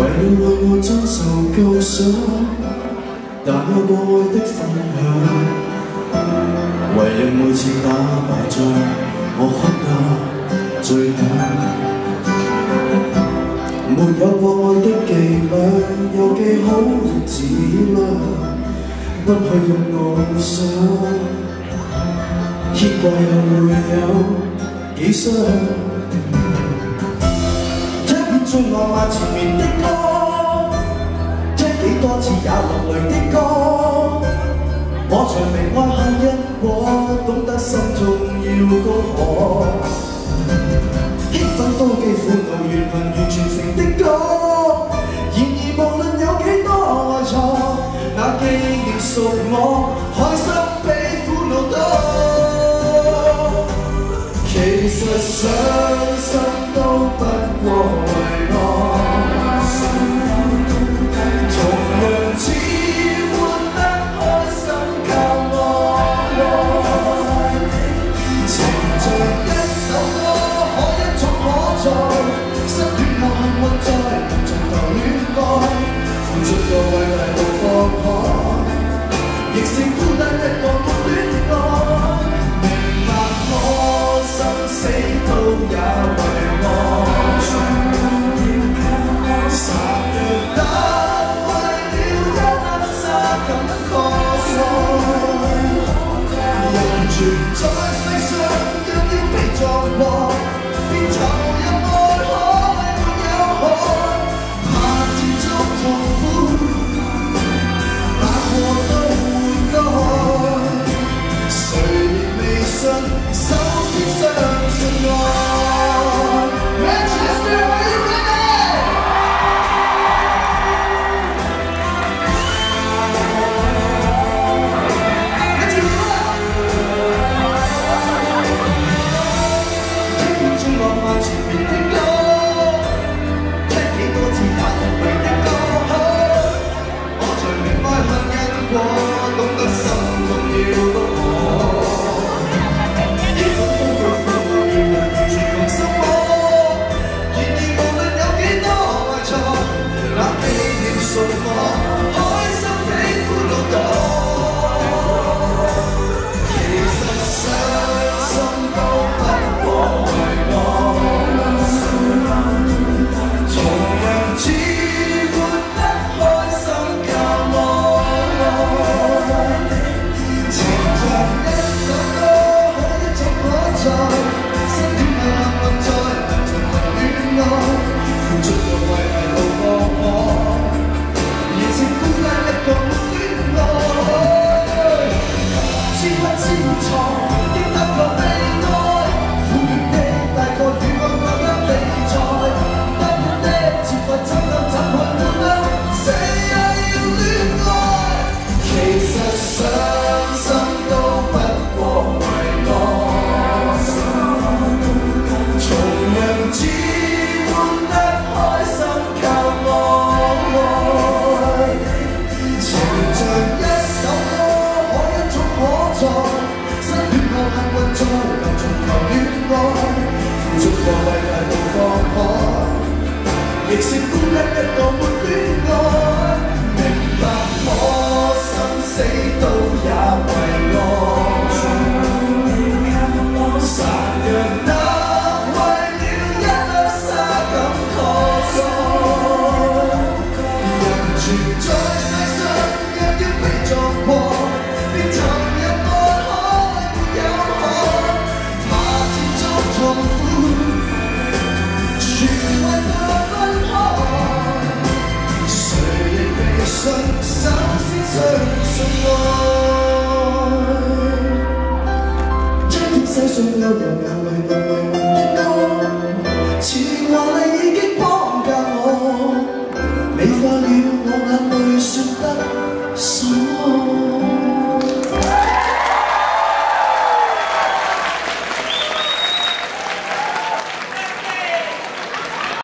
为了爱我遭受救赎，但有过爱的分享。为了每次打败仗，我哭得最响。没有过爱的伎俩，有几好日子吗？不去用妄想，牵挂又会有几伤？聽遍最浪漫纏綿的歌，听几多次也落泪的歌，我才明爱恨因果，懂得心中要高可。興奮妒忌苦惱緣分完全成的歌，然而无论有几多爱错，那记念属我，开心比苦恼多。其实伤心都不過失戀後幸運在，能從頭戀愛，付出過為大步放開，亦是孤單一個沒戀愛。明白我生死都也為我，殘弱得為了一粒沙感慨。人存在世上，若要被撞破，可死都也為我，殘弱得為了一粒沙感慨。人存在世上，若要被撞破，便投入愛海，沒有海，怕漸觸痛苦，全為怕分開。誰亦未信，首先相信愛。聽見世上有人